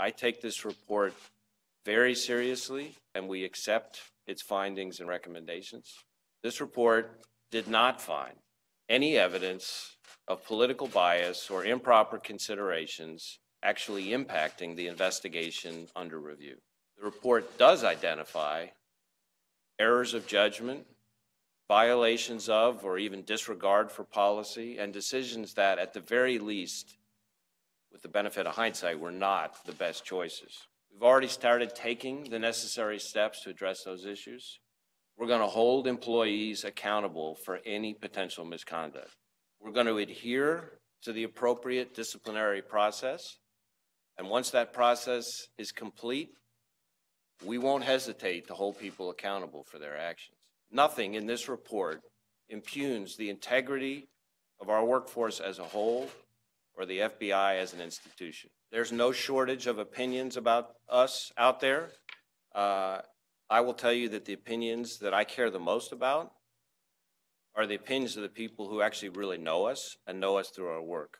I take this report very seriously, and we accept its findings and recommendations. This report did not find any evidence of political bias or improper considerations actually impacting the investigation under review. The report does identify errors of judgment, violations of, or even disregard for policy, and decisions that, at the very least, with the benefit of hindsight, we were not the best choices. We've already started taking the necessary steps to address those issues. We're going to hold employees accountable for any potential misconduct. We're going to adhere to the appropriate disciplinary process. And once that process is complete, we won't hesitate to hold people accountable for their actions. Nothing in this report impugns the integrity of our workforce as a whole or the FBI as an institution. There's no shortage of opinions about us out there. Uh, I will tell you that the opinions that I care the most about are the opinions of the people who actually really know us and know us through our work.